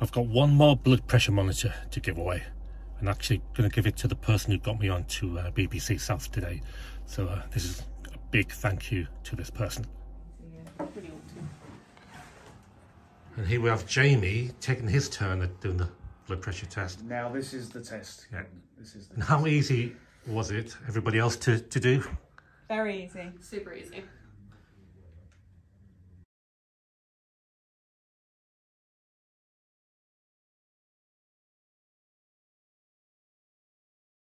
I've got one more blood pressure monitor to give away. I'm actually going to give it to the person who got me onto uh, BBC South today. So uh, this is a big thank you to this person. And here we have Jamie taking his turn at doing the blood pressure test. Now this is the test. Yeah. This is the how easy was it, everybody else, to, to do? Very easy. Super easy.